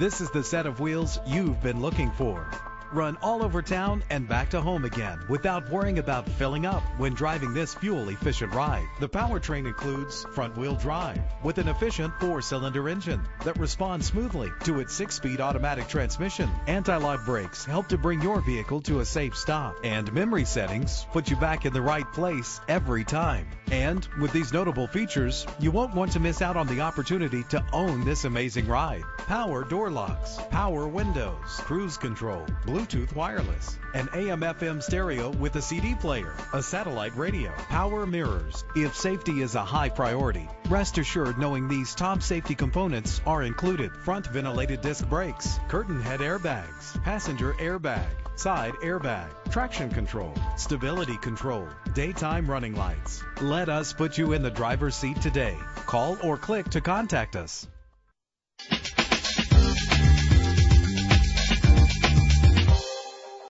This is the set of wheels you've been looking for. Run all over town and back to home again without worrying about filling up when driving this fuel-efficient ride. The powertrain includes front-wheel drive with an efficient four-cylinder engine that responds smoothly to its six-speed automatic transmission. Anti-lock brakes help to bring your vehicle to a safe stop, and memory settings put you back in the right place every time. And with these notable features, you won't want to miss out on the opportunity to own this amazing ride. Power door locks, power windows, cruise control, Bluetooth wireless, an AM FM stereo with a CD player, a satellite radio, power mirrors. If safety is a high priority, rest assured knowing these top safety components are included. Front ventilated disc brakes, curtain head airbags, passenger airbag, side airbag, traction control, stability control, daytime running lights. Let us put you in the driver's seat today. Call or click to contact us.